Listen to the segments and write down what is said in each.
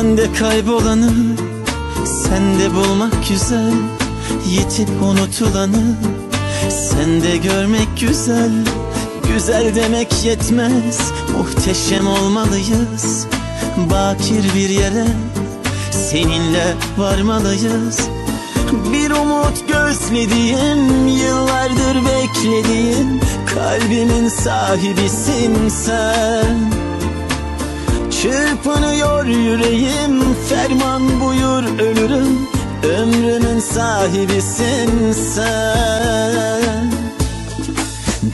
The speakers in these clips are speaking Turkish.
Bende kaybolanı Sende bulmak güzel Yitip unutulanı. Sende görmek güzel Güzel demek yetmez. Muhteşem olmalıyız Bakir bir yere. Seninle varmalıyız. Bir umut gözlediğim Yıllardır beklediğim Kalbimin sahibisin sen Çırpınıyor yüreğim Ferman buyur ölürüm. Ömrümün sahibisin sen.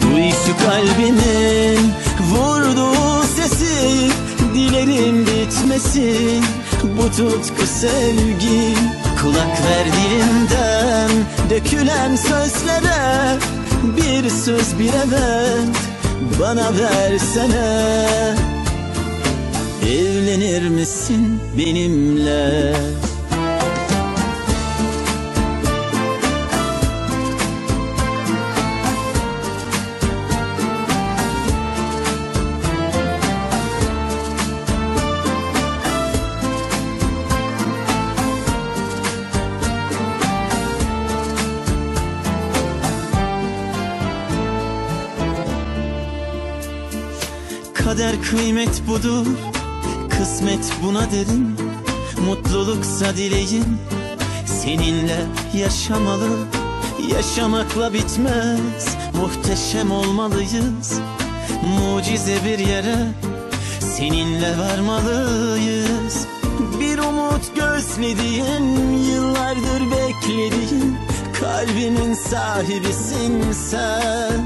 Duy şu kalbimin vurduğu sesi Dilerim bitmesin. Bu tutku sevgi Kulak verdiğimden dökülen sözlere Bir söz bir evet bana versene Evlenir misin benimle? Kader kıymet budur Kısmet buna derim Mutluluksa dileğim Seninle yaşamalı. Yaşamakla bitmez Muhteşem olmalıyız. Mucize bir yere Seninle varmalıyız. Bir umut gözlediğim Yıllardır beklediğim Kalbimin sahibisin sen